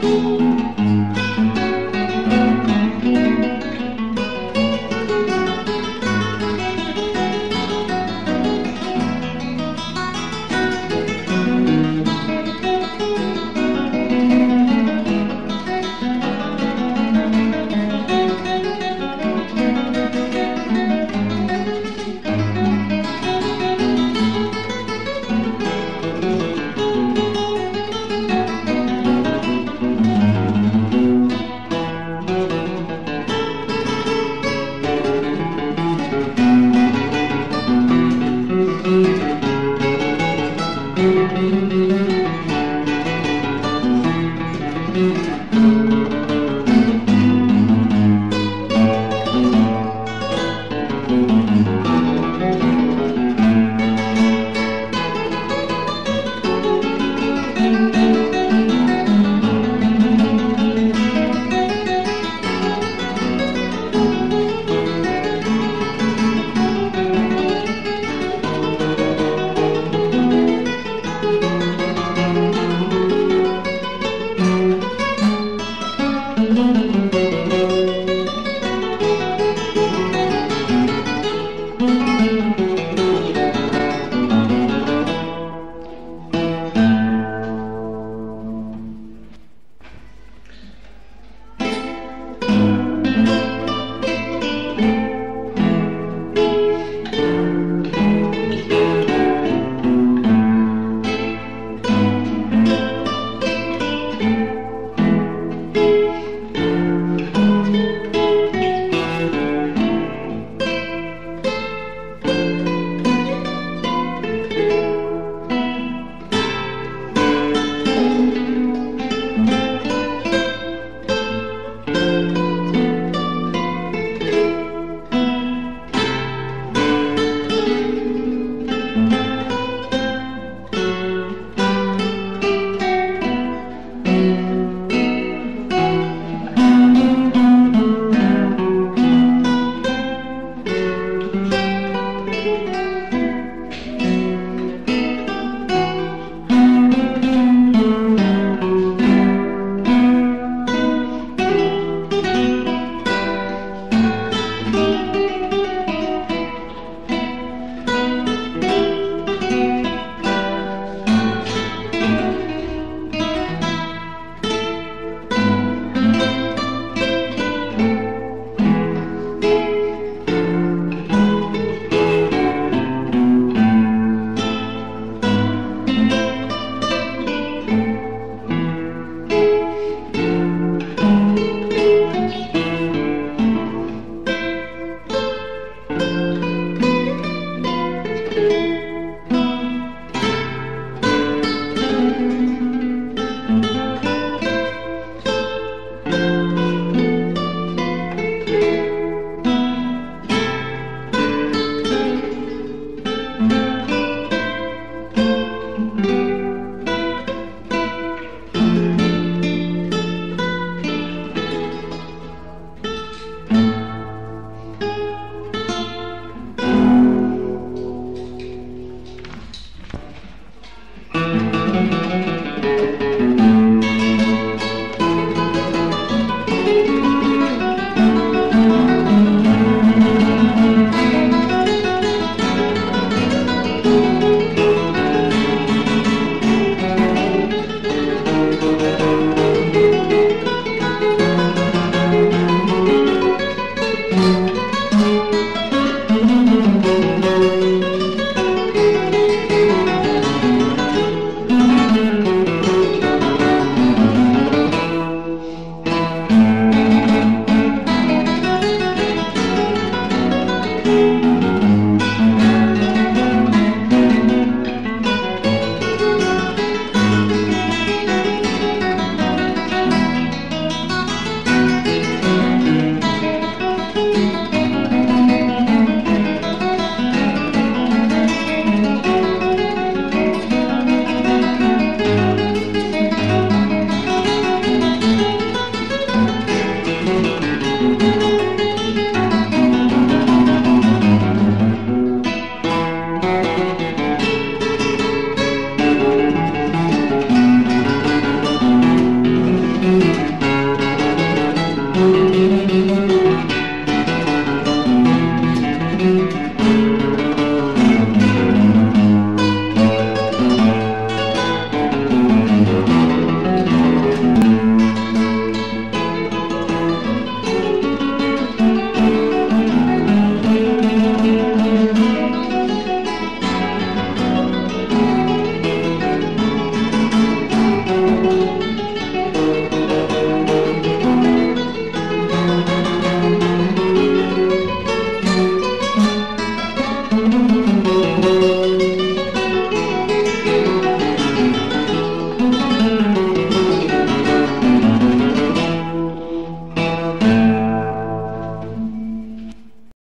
Música